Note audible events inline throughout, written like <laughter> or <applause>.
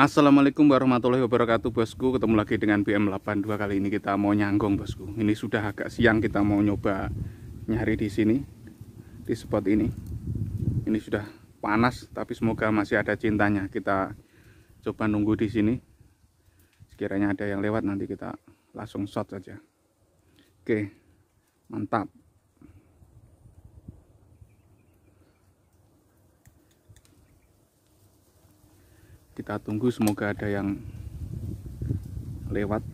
Assalamualaikum warahmatullahi wabarakatuh bosku. Ketemu lagi dengan BM82 Kali ini kita mau nyanggong bosku. Ini sudah agak siang kita mau nyoba nyari di sini Di spot ini. Ini sudah panas Tapi semoga masih ada cintanya. Kita coba nunggu di sini. Sekiranya ada yang lewat nanti kita langsung shot saja. Oke mantap kita tunggu semoga ada yang lewat.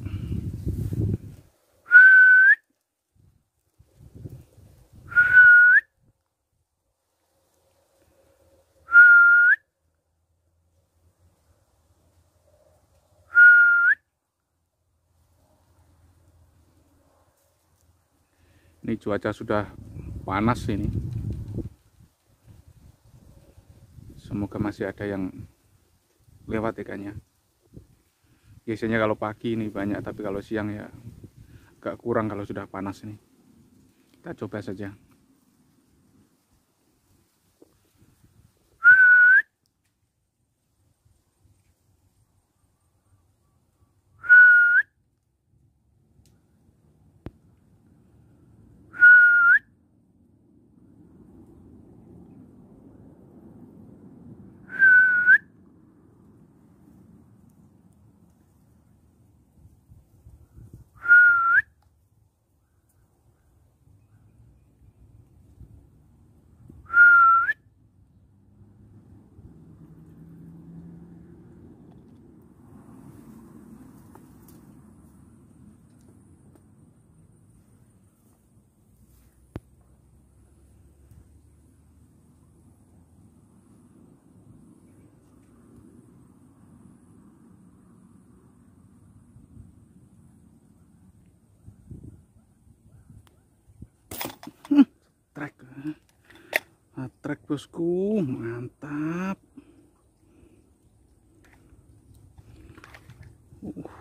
Ini cuaca sudah panas ini. Semoga masih ada yang lewat ikannya biasanya kalau pagi ini banyak tapi kalau siang ya agak kurang kalau sudah panas ini. Kita coba saja trek trek bosku mantap uh.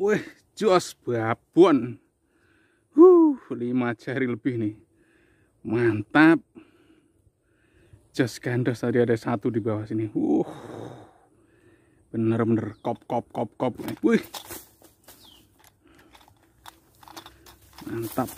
Wih, jos babon. Huh, lima jari lebih nih. Mantap. Jos gandos tadi ada satu di bawah sini. Uh. Bener-bener kop kop kop kop. Wih. Mantap.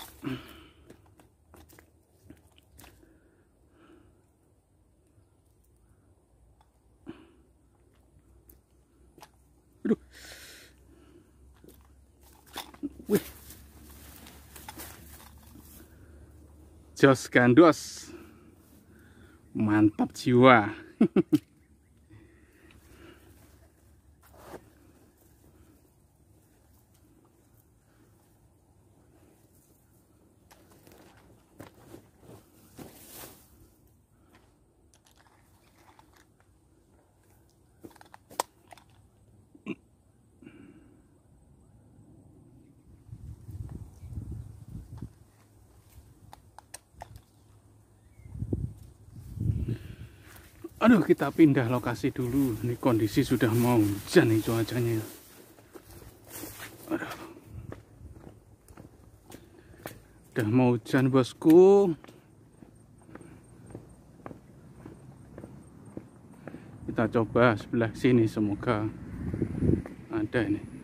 Jos gandos. Mantap jiwa. <laughs> Aduh kita pindah lokasi dulu. Ini kondisi sudah mau hujan nih cuacanya. Aduh. Udah mau hujan bosku. Kita coba sebelah sini semoga ada ini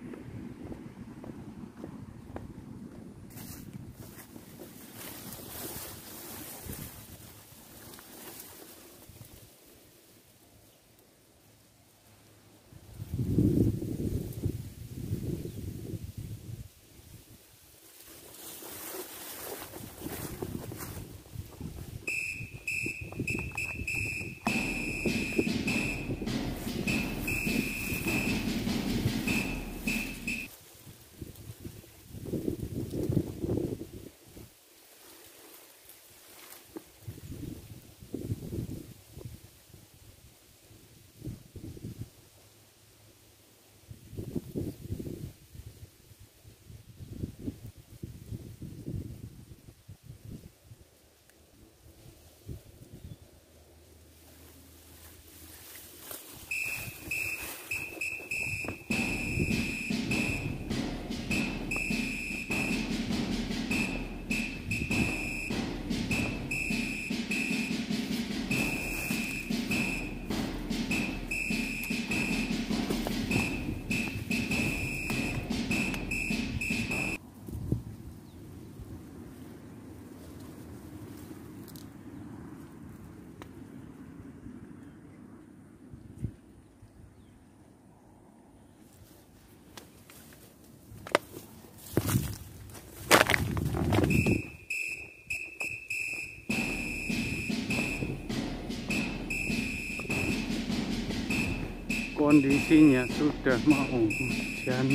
kondisinya sudah mau hujan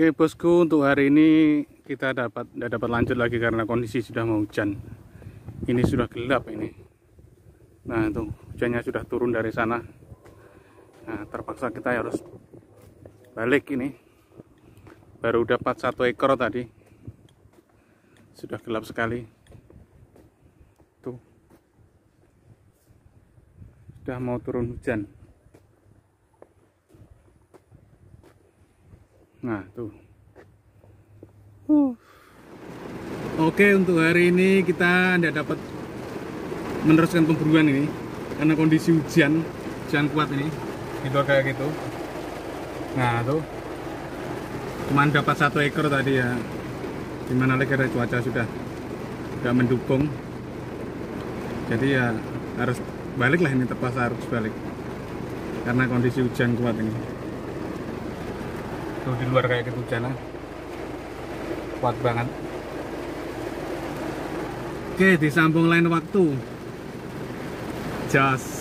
Oke bosku untuk hari ini kita dapat tidak dapat lanjut lagi karena kondisi sudah mau hujan. Ini sudah gelap ini. Nah itu hujannya sudah turun dari sana. Nah terpaksa kita harus balik ini. Baru dapat satu ekor tadi. Sudah gelap sekali. Tuh. Sudah mau turun hujan. Nah, tuh. Uh. Oke, untuk hari ini kita tidak dapat meneruskan pemburuan ini karena kondisi hujan, hujan kuat ini. Gitu kayak gitu. Nah, tuh. Cuman dapat satu ekor tadi ya. Di mana lagi ada cuaca sudah tidak mendukung. Jadi ya harus balik lah ini terpaksa harus balik karena kondisi hujan kuat ini tuh di luar kayak gitu kuat banget. Oke disambung lain waktu. Jas